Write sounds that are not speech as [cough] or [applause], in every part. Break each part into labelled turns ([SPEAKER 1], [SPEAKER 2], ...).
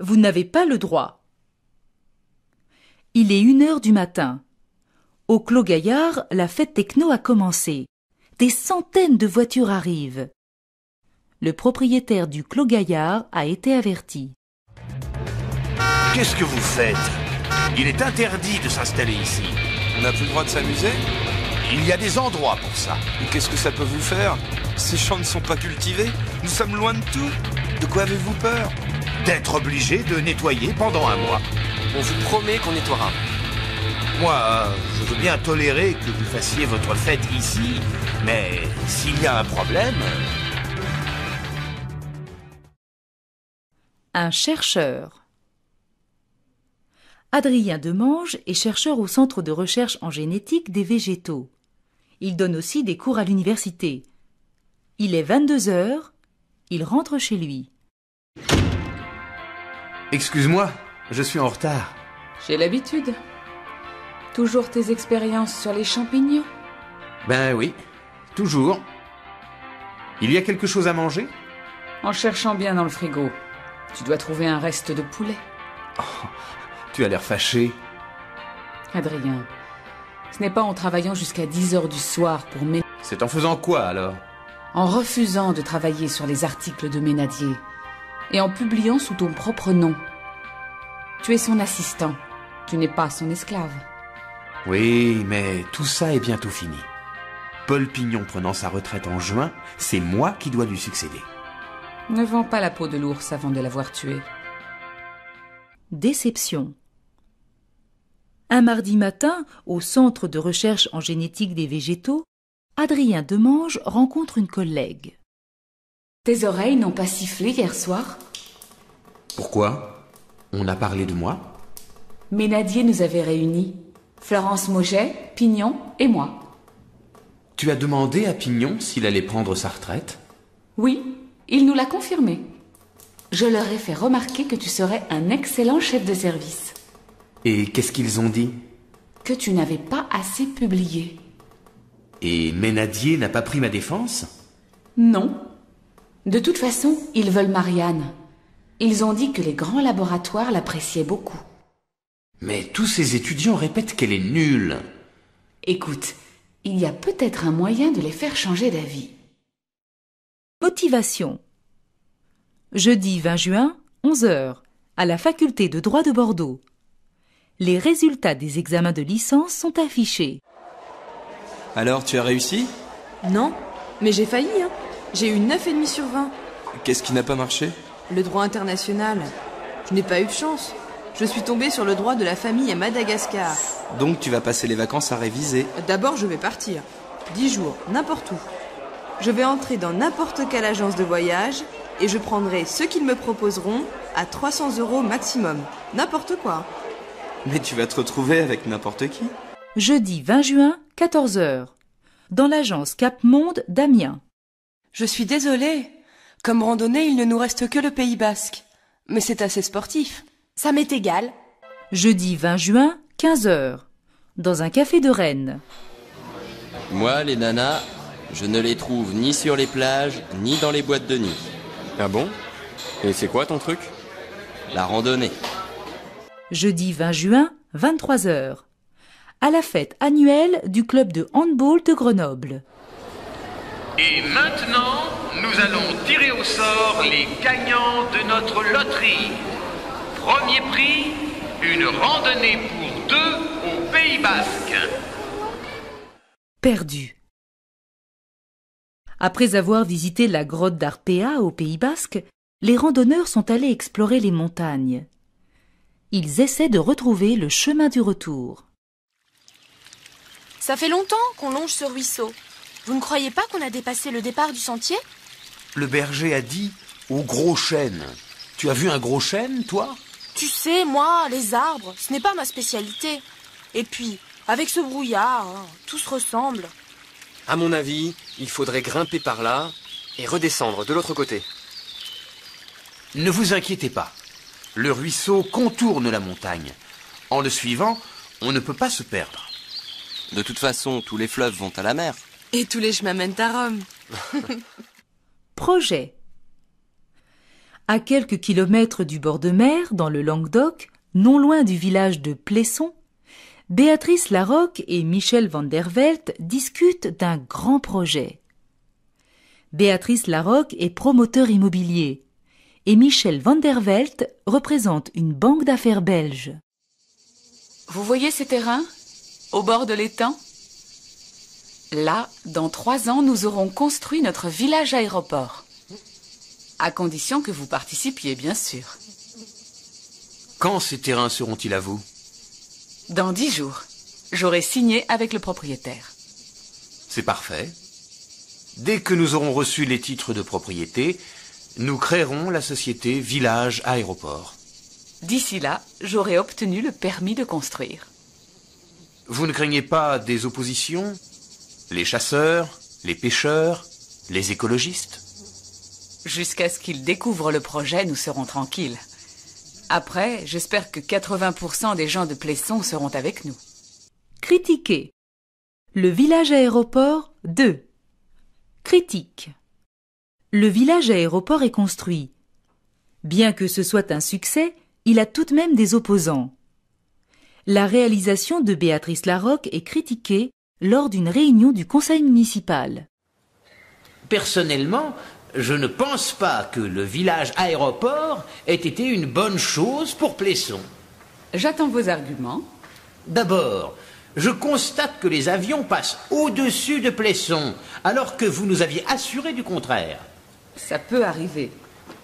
[SPEAKER 1] Vous n'avez pas le droit. Il est une heure du matin. Au Clos Gaillard, la fête techno a commencé. Des centaines de voitures arrivent. Le propriétaire du Clos Gaillard a été averti.
[SPEAKER 2] Qu'est-ce que vous faites? Il est interdit de s'installer ici.
[SPEAKER 3] On n'a plus le droit de s'amuser?
[SPEAKER 2] Il y a des endroits pour ça.
[SPEAKER 3] Et qu'est-ce que ça peut vous faire? Ces champs ne sont pas cultivés? Nous sommes loin de tout De quoi avez-vous peur?
[SPEAKER 2] D'être obligé de nettoyer pendant un mois.
[SPEAKER 4] On vous promet qu'on nettoiera.
[SPEAKER 2] Moi, je veux bien tolérer que vous fassiez votre fête ici, mais s'il y a un problème,
[SPEAKER 1] Un chercheur. Adrien Demange est chercheur au Centre de recherche en génétique des végétaux. Il donne aussi des cours à l'université. Il est 22 heures. Il rentre chez lui.
[SPEAKER 5] Excuse-moi, je suis en retard.
[SPEAKER 6] J'ai l'habitude. Toujours tes expériences sur les champignons?
[SPEAKER 5] Ben oui, toujours. Il y a quelque chose à manger?
[SPEAKER 6] En cherchant bien dans le frigo. Tu dois trouver un reste de poulet.
[SPEAKER 5] Tu as l'air fâché.
[SPEAKER 6] Adrien, ce n'est pas en travaillant jusqu'à 10 heures du soir pour Mé...
[SPEAKER 5] C'est en faisant quoi alors?
[SPEAKER 6] En refusant de travailler sur les articles de Ménadier. Et en publiant sous ton propre nom. Tu es son assistant. Tu n'es pas son esclave.
[SPEAKER 5] Oui, mais tout ça est bientôt fini. Paul Pignon prenant sa retraite en juin, c'est moi qui dois lui succéder.
[SPEAKER 6] Ne vends pas la peau de l'ours avant de l'avoir tué.
[SPEAKER 1] Déception. Un mardi matin, au Centre de recherche en génétique des végétaux, Adrien Demange rencontre une collègue.
[SPEAKER 7] Tes oreilles n'ont pas sifflé hier soir?
[SPEAKER 5] Pourquoi? On a parlé de moi?
[SPEAKER 7] Ménadier nous avait réunis. Florence Mauget, Pignon et moi.
[SPEAKER 5] Tu as demandé à Pignon s'il allait prendre sa retraite?
[SPEAKER 7] Oui, il nous l'a confirmé. Je leur ai fait remarquer que tu serais un excellent chef de service.
[SPEAKER 5] Et qu'est-ce qu'ils ont dit?
[SPEAKER 7] Que tu n'avais pas assez publié.
[SPEAKER 5] Et Ménadier n'a pas pris ma défense?
[SPEAKER 7] Non. De toute façon, ils veulent Marianne. Ils ont dit que les grands laboratoires l'appréciaient beaucoup.
[SPEAKER 5] Mais tous ces étudiants répètent qu'elle est nulle.
[SPEAKER 7] Écoute, il y a peut-être un moyen de les faire changer d'avis.
[SPEAKER 1] Motivation. Jeudi 20 juin, 11 heures, à la faculté de droit de Bordeaux. Les résultats des examens de licence sont affichés.
[SPEAKER 3] Alors, tu as réussi?
[SPEAKER 8] Non, mais j'ai failli, hein. J'ai eu 9,5 sur 20.
[SPEAKER 3] Qu'est-ce qui n'a pas marché?
[SPEAKER 8] Le droit international. Je n'ai pas eu de chance. Je suis tombée sur le droit de la famille à Madagascar.
[SPEAKER 3] Donc tu vas passer les vacances à réviser.
[SPEAKER 8] D'abord, je vais partir. 10 jours, n'importe où. Je vais entrer dans n'importe quelle agence de voyage et je prendrai ce qu'ils me proposeront à 300 euros maximum. N'importe quoi.
[SPEAKER 3] Mais tu vas te retrouver avec n'importe qui.
[SPEAKER 1] Jeudi 20 juin, 14 heures, dans l'agence Cap Monde d'Amiens.
[SPEAKER 9] Je suis désolée. Comme randonnée, il ne nous reste que le Pays Basque. Mais c'est assez sportif.
[SPEAKER 10] Ça m'est égal.
[SPEAKER 1] Jeudi 20 juin, 15 heures, dans un café de Rennes.
[SPEAKER 4] Moi, les nanas, je ne les trouve ni sur les plages, ni dans les boîtes de nuit.
[SPEAKER 11] Ah bon? Et c'est quoi ton truc?
[SPEAKER 4] La randonnée.
[SPEAKER 1] Jeudi 20 juin, 23 heures, à la fête annuelle du club de handball de Grenoble.
[SPEAKER 12] Et maintenant, nous allons tirer au sort les gagnants de notre loterie. Premier prix, une randonnée pour deux au Pays Basque.
[SPEAKER 1] Perdu. Après avoir visité la grotte d'Arpea au Pays Basque, les randonneurs sont allés explorer les montagnes. Ils essaient de retrouver le chemin du retour.
[SPEAKER 10] Ça fait longtemps qu'on longe ce ruisseau. Vous ne croyez pas qu'on a dépassé le départ du sentier
[SPEAKER 2] le berger a dit au gros chêne. Tu as vu un gros chêne, toi?
[SPEAKER 10] Tu sais, moi, les arbres, ce n'est pas ma spécialité. Et puis, avec ce brouillard, hein, tout se ressemble.
[SPEAKER 11] À mon avis, il faudrait grimper par là et redescendre de l'autre côté.
[SPEAKER 2] Ne vous inquiétez pas. Le ruisseau contourne la montagne. En le suivant, on ne peut pas se perdre.
[SPEAKER 4] De toute façon, tous les fleuves vont à la mer.
[SPEAKER 8] Et tous les chemins mènent à Rome. [laughs]
[SPEAKER 1] Projet. À quelques kilomètres du bord de mer, dans le Languedoc, non loin du village de Plesson, Béatrice Larocque et Michel van der Velt discutent d'un grand projet. Béatrice Larocque est promoteur immobilier et Michel van der Velt représente une banque d'affaires belge.
[SPEAKER 6] Vous voyez ces terrains? Au bord de l'étang? Là, dans trois ans, nous aurons construit notre village aéroport. À condition que vous participiez, bien sûr.
[SPEAKER 2] Quand ces terrains seront-ils à vous?
[SPEAKER 6] Dans dix jours, j'aurai signé avec le propriétaire.
[SPEAKER 2] C'est parfait. Dès que nous aurons reçu les titres de propriété, nous créerons la société Village Aéroport.
[SPEAKER 6] D'ici là, j'aurai obtenu le permis de construire.
[SPEAKER 2] Vous ne craignez pas des oppositions? Les chasseurs, les pêcheurs, les écologistes
[SPEAKER 6] Jusqu'à ce qu'ils découvrent le projet, nous serons tranquilles. Après, j'espère que 80% des gens de Plesson seront avec nous.
[SPEAKER 1] Critiquer. Le village aéroport 2. Critique. Le village aéroport est construit. Bien que ce soit un succès, il a tout de même des opposants. La réalisation de Béatrice Larocque est critiquée lors d'une réunion du conseil municipal.
[SPEAKER 13] Personnellement, je ne pense pas que le village aéroport ait été une bonne chose pour Plesson.
[SPEAKER 6] J'attends vos arguments.
[SPEAKER 13] D'abord, je constate que les avions passent au-dessus de Plesson, alors que vous nous aviez assuré du contraire.
[SPEAKER 6] Ça peut arriver,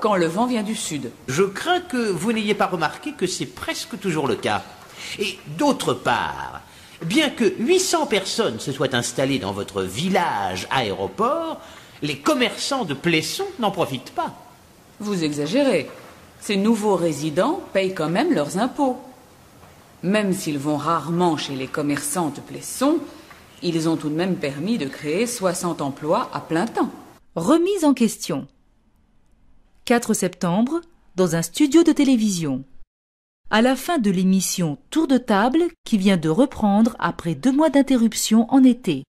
[SPEAKER 6] quand le vent vient du sud.
[SPEAKER 13] Je crains que vous n'ayez pas remarqué que c'est presque toujours le cas. Et d'autre part, bien que 800 personnes se soient installées dans votre village aéroport, les commerçants de Plesson n'en profitent pas.
[SPEAKER 6] Vous exagérez. Ces nouveaux résidents payent quand même leurs impôts. Même s'ils vont rarement chez les commerçants de Plesson, ils ont tout de même permis de créer 60 emplois à plein temps.
[SPEAKER 1] Remise en question. 4 septembre, dans un studio de télévision. À la fin de l'émission Tour de table qui vient de reprendre après deux mois d'interruption en été.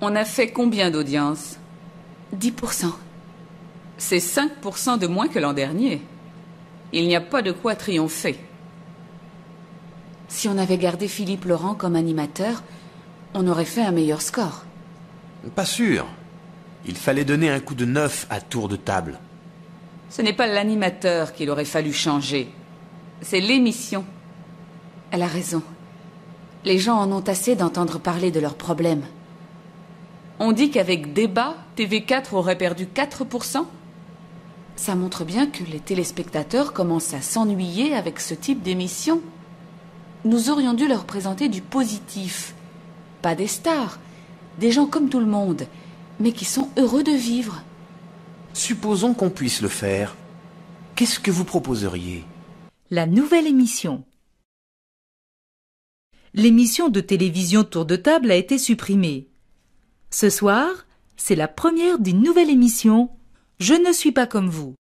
[SPEAKER 6] On a fait combien d'audiences?
[SPEAKER 7] 10%.
[SPEAKER 6] C'est 5% de moins que l'an dernier. Il n'y a pas de quoi triompher.
[SPEAKER 7] Si on avait gardé Philippe Laurent comme animateur, on aurait fait un meilleur score.
[SPEAKER 2] Pas sûr. Il fallait donner un coup de neuf à tour de table.
[SPEAKER 6] Ce n'est pas l'animateur qu'il aurait fallu changer. C'est l'émission.
[SPEAKER 7] Elle a raison. Les gens en ont assez d'entendre parler de leurs problèmes.
[SPEAKER 6] On dit qu'avec débat, TV4 aurait perdu 4%.
[SPEAKER 7] Ça montre bien que les téléspectateurs commencent à s'ennuyer avec ce type d'émission. Nous aurions dû leur présenter du positif. Pas des stars, des gens comme tout le monde, mais qui sont heureux de vivre.
[SPEAKER 2] Supposons qu'on puisse le faire. Qu'est-ce que vous proposeriez?
[SPEAKER 1] La nouvelle émission. L'émission de télévision Tour de table a été supprimée. Ce soir, c'est la première d'une nouvelle émission Je ne suis pas comme vous.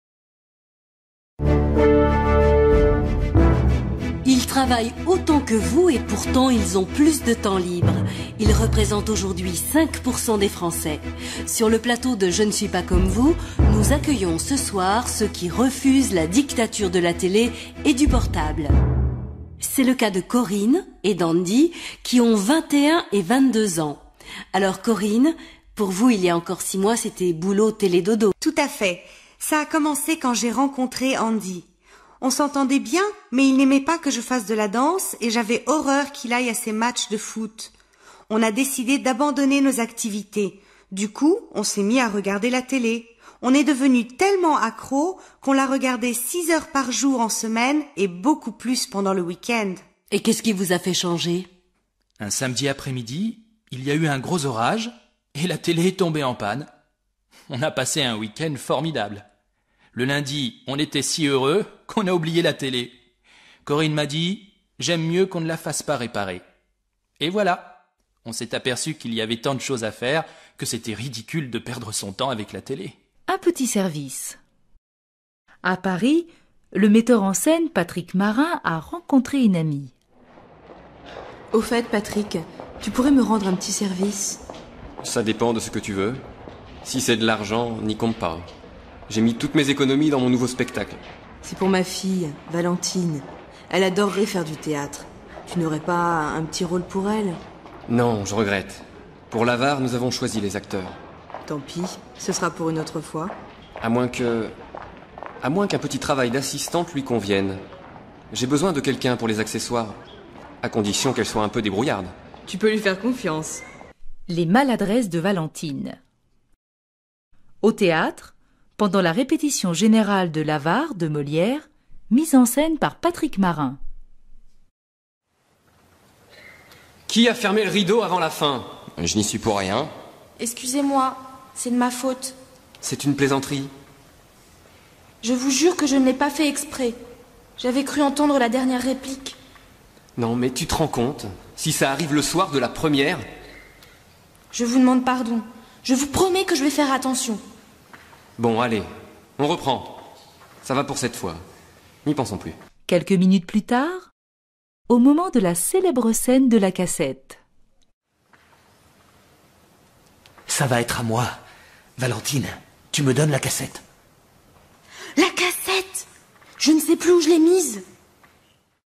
[SPEAKER 14] Travaillent autant que vous et pourtant ils ont plus de temps libre. Ils représentent aujourd'hui 5% des Français. Sur le plateau de Je ne suis pas comme vous, nous accueillons ce soir ceux qui refusent la dictature de la télé et du portable. C'est le cas de Corinne et d'Andy qui ont 21 et 22 ans. Alors Corinne, pour vous il y a encore six mois c'était boulot télé dodo.
[SPEAKER 15] Tout à fait. Ça a commencé quand j'ai rencontré Andy. On s'entendait bien, mais il n'aimait pas que je fasse de la danse et j'avais horreur qu'il aille à ses matchs de foot. On a décidé d'abandonner nos activités. Du coup, on s'est mis à regarder la télé. On est devenu tellement accro qu'on la regardait six heures par jour en semaine et beaucoup plus pendant le week-end.
[SPEAKER 14] Et qu'est-ce qui vous a fait changer?
[SPEAKER 16] Un samedi après-midi, il y a eu un gros orage et la télé est tombée en panne. On a passé un week-end formidable. Le lundi, on était si heureux qu'on a oublié la télé. Corinne m'a dit J'aime mieux qu'on ne la fasse pas réparer. Et voilà. On s'est aperçu qu'il y avait tant de choses à faire que c'était ridicule de perdre son temps avec la télé.
[SPEAKER 1] Un petit service. À Paris, le metteur en scène Patrick Marin a rencontré une amie.
[SPEAKER 8] Au fait, Patrick, tu pourrais me rendre un petit service?
[SPEAKER 11] Ça dépend de ce que tu veux. Si c'est de l'argent, n'y compte pas. J'ai mis toutes mes économies dans mon nouveau spectacle.
[SPEAKER 17] C'est pour ma fille, Valentine. Elle adorerait faire du théâtre. Tu n'aurais pas un petit rôle pour elle?
[SPEAKER 11] Non, je regrette. Pour l'avare, nous avons choisi les acteurs.
[SPEAKER 17] Tant pis, ce sera pour une autre fois.
[SPEAKER 11] À moins que. À moins qu'un petit travail d'assistante lui convienne. J'ai besoin de quelqu'un pour les accessoires. À condition qu'elle soit un peu débrouillarde.
[SPEAKER 17] Tu peux lui faire confiance.
[SPEAKER 1] Les maladresses de Valentine. Au théâtre, pendant la répétition générale de l'avare de Molière, mise en scène par Patrick Marin.
[SPEAKER 11] Qui a fermé le rideau avant la fin?
[SPEAKER 4] Je n'y suis pour rien.
[SPEAKER 10] Excusez-moi, c'est de ma faute.
[SPEAKER 11] C'est une plaisanterie.
[SPEAKER 10] Je vous jure que je ne l'ai pas fait exprès. J'avais cru entendre la dernière réplique.
[SPEAKER 11] Non, mais tu te rends compte? Si ça arrive le soir de la première?
[SPEAKER 10] Je vous demande pardon. Je vous promets que je vais faire attention.
[SPEAKER 11] Bon, allez, on reprend. Ça va pour cette fois. N'y pensons plus.
[SPEAKER 1] Quelques minutes plus tard, au moment de la célèbre scène de la cassette.
[SPEAKER 2] Ça va être à moi. Valentine, tu me donnes la cassette.
[SPEAKER 10] La cassette? Je ne sais plus où je l'ai mise.